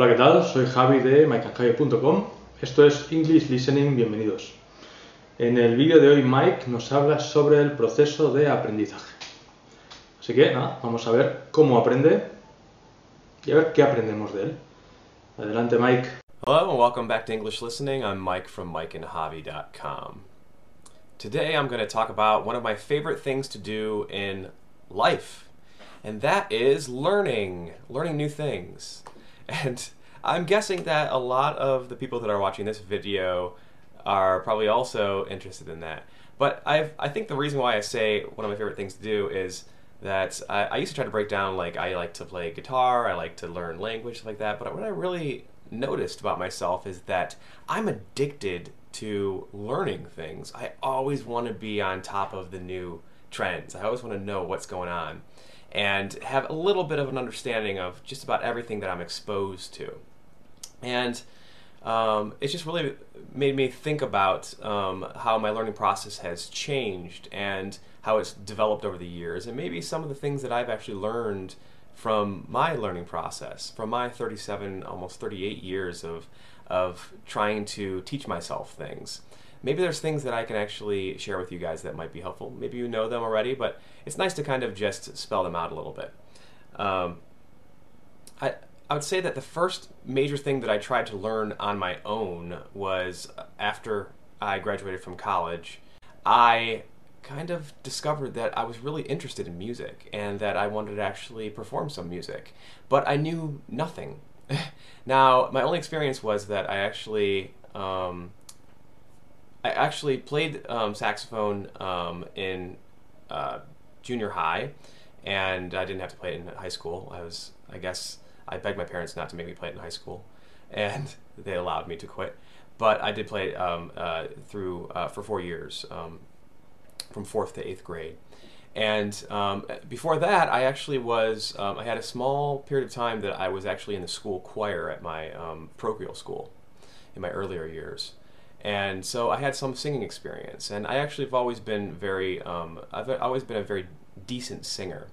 Hola, ¿qué tal? Soy Javi de mycanjavi.com. Esto es English Listening, bienvenidos. En el vídeo de hoy Mike nos habla sobre el proceso de aprendizaje. Así que nada, vamos a ver cómo aprende y a ver qué aprendemos de él. Adelante Mike. Hello and welcome back to English Listening. I'm Mike from MikeandJavi.com. Today I'm going to talk about one of my favorite things to do in life, and that is learning, learning new things. And I'm guessing that a lot of the people that are watching this video are probably also interested in that. But I've, I think the reason why I say one of my favorite things to do is that I, I used to try to break down like I like to play guitar, I like to learn language, like that. But what I really noticed about myself is that I'm addicted to learning things. I always want to be on top of the new trends. I always want to know what's going on and have a little bit of an understanding of just about everything that I'm exposed to. And um, it's just really made me think about um, how my learning process has changed and how it's developed over the years, and maybe some of the things that I've actually learned from my learning process, from my 37, almost 38 years of, of trying to teach myself things maybe there's things that I can actually share with you guys that might be helpful. Maybe you know them already, but it's nice to kind of just spell them out a little bit. Um, I, I would say that the first major thing that I tried to learn on my own was after I graduated from college. I kind of discovered that I was really interested in music and that I wanted to actually perform some music, but I knew nothing. now, my only experience was that I actually um, I actually played um, saxophone um, in uh, junior high, and I didn't have to play it in high school. I was, I guess, I begged my parents not to make me play it in high school, and they allowed me to quit. But I did play um, uh, through uh, for four years, um, from fourth to eighth grade. And um, before that, I actually was, um, I had a small period of time that I was actually in the school choir at my parochial school in my earlier years and so I had some singing experience. And I actually have always been very, um, I've always been a very decent singer.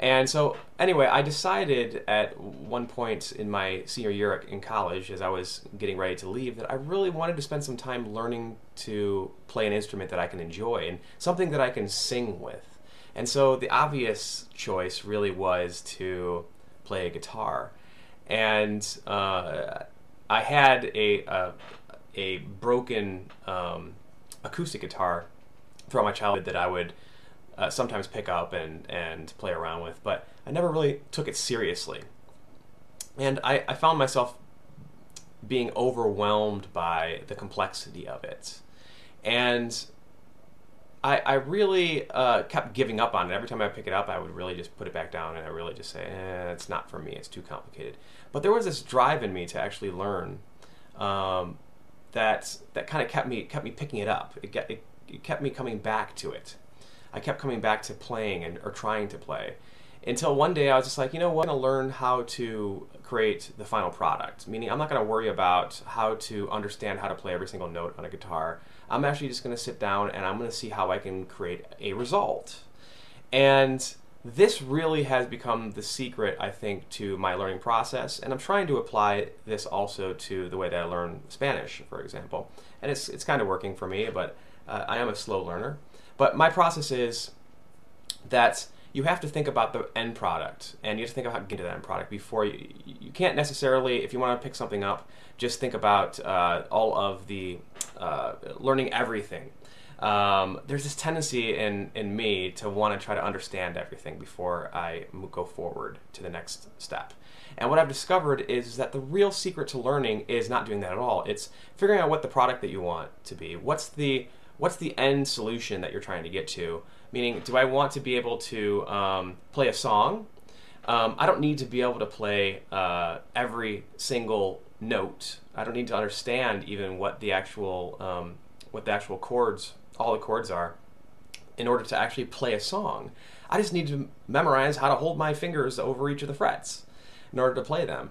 And so, anyway, I decided at one point in my senior year in college, as I was getting ready to leave, that I really wanted to spend some time learning to play an instrument that I can enjoy and something that I can sing with. And so, the obvious choice really was to play a guitar. And uh, I had a, a, a broken um, acoustic guitar throughout my childhood that I would uh, sometimes pick up and, and play around with, but I never really took it seriously. And I, I found myself being overwhelmed by the complexity of it. And I, I really uh, kept giving up on it. Every time I pick it up, I would really just put it back down and I really just say, eh, it's not for me, it's too complicated. But there was this drive in me to actually learn um, that that kind of kept me kept me picking it up. It, it, it kept me coming back to it. I kept coming back to playing and or trying to play until one day I was just like, you know what, I'm to learn how to create the final product. Meaning, I'm not going to worry about how to understand how to play every single note on a guitar. I'm actually just going to sit down and I'm going to see how I can create a result. And this really has become the secret, I think, to my learning process, and I'm trying to apply this also to the way that I learn Spanish, for example. And it's it's kind of working for me, but uh, I am a slow learner. But my process is that you have to think about the end product, and you have to think about how to get to that end product before you. You can't necessarily, if you want to pick something up, just think about uh, all of the uh, learning everything um, there's this tendency in, in me to want to try to understand everything before I go forward to the next step. And what I've discovered is that the real secret to learning is not doing that at all. It's figuring out what the product that you want to be. What's the what's the end solution that you're trying to get to? Meaning, do I want to be able to um, play a song? Um, I don't need to be able to play uh, every single note. I don't need to understand even what the actual um, what the actual chords all the chords are in order to actually play a song. I just need to memorize how to hold my fingers over each of the frets in order to play them.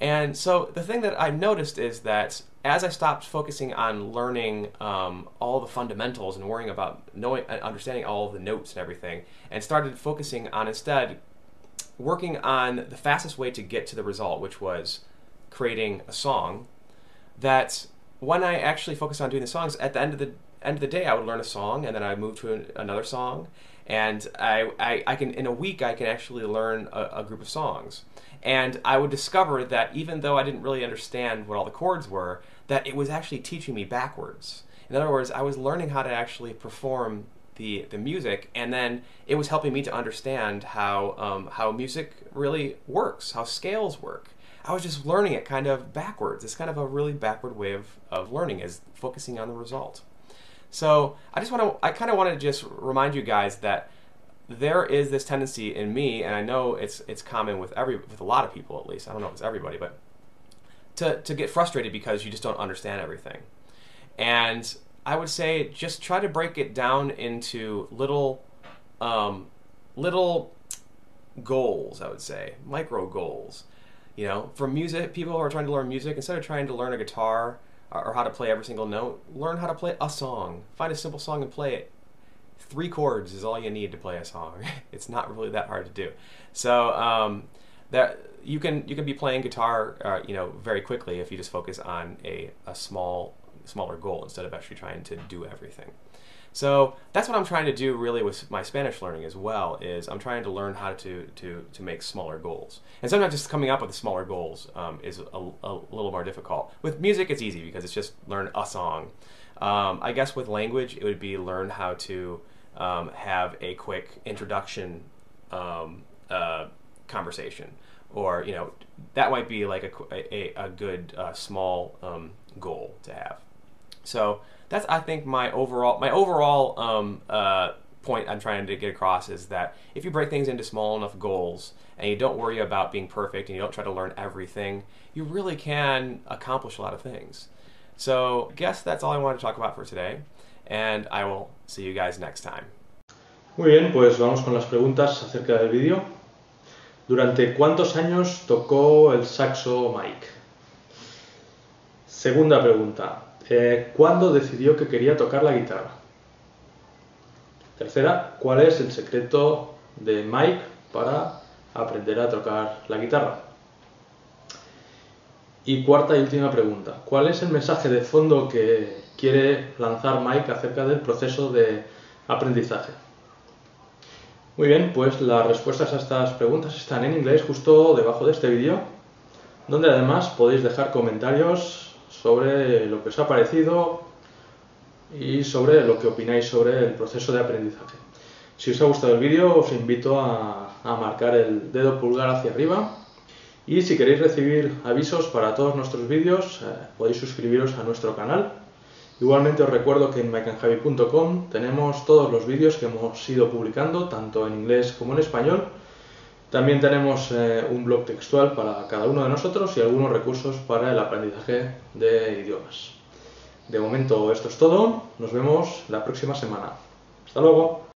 And so the thing that I noticed is that as I stopped focusing on learning um, all the fundamentals and worrying about knowing, uh, understanding all the notes and everything, and started focusing on instead working on the fastest way to get to the result, which was creating a song that when I actually focused on doing the songs, at the end of the end of the day, I would learn a song and then I move to another song, and I, I, I can in a week I can actually learn a, a group of songs, and I would discover that even though I didn't really understand what all the chords were, that it was actually teaching me backwards. In other words, I was learning how to actually perform the the music, and then it was helping me to understand how um, how music really works, how scales work. I was just learning it kind of backwards. It's kind of a really backward way of, of learning is focusing on the result. So I just want to, I kind of want to just remind you guys that there is this tendency in me, and I know it's it's common with every with a lot of people at least. I don't know if it's everybody, but to to get frustrated because you just don't understand everything. And I would say just try to break it down into little um, little goals. I would say micro goals. You know, for music, people who are trying to learn music, instead of trying to learn a guitar or how to play every single note, learn how to play a song. Find a simple song and play it. Three chords is all you need to play a song. it's not really that hard to do. So um, that you can you can be playing guitar, uh, you know, very quickly if you just focus on a, a small smaller goal instead of actually trying to do everything. So that's what I'm trying to do really with my Spanish learning as well is I'm trying to learn how to, to, to make smaller goals. And sometimes just coming up with smaller goals um, is a, a, little more difficult. With music it's easy because it's just learn a song. Um, I guess with language it would be learn how to um, have a quick introduction um, uh, conversation or you know that might be like a, a, a good uh, small um, goal to have. So that's I think my overall my overall um, uh, point I'm trying to get across is that if you break things into small enough goals and you don't worry about being perfect and you don't try to learn everything, you really can accomplish a lot of things. So, guess that's all I wanted to talk about for today, and I will see you guys next time. Muy bien, pues vamos con las preguntas acerca del vídeo. ¿Durante cuántos años tocó el saxo Mike? Segunda pregunta. Eh, ¿Cuándo decidió que quería tocar la guitarra? Tercera, ¿cuál es el secreto de Mike para aprender a tocar la guitarra? Y cuarta y última pregunta, ¿cuál es el mensaje de fondo que quiere lanzar Mike acerca del proceso de aprendizaje? Muy bien, pues las respuestas a estas preguntas están en inglés justo debajo de este vídeo, donde además podéis dejar comentarios sobre lo que os ha parecido y sobre lo que opináis sobre el proceso de aprendizaje. Si os ha gustado el vídeo os invito a, marcar el dedo pulgar hacia arriba y si queréis recibir avisos para todos nuestros vídeos eh, podéis suscribiros a nuestro canal. Igualmente os recuerdo que en mikeandjavi.com tenemos todos los vídeos que hemos ido publicando, tanto en inglés como en español, también tenemos eh, un blog textual para cada uno de nosotros y algunos recursos para el aprendizaje de idiomas. De momento esto es todo, nos vemos la próxima semana. Hasta luego.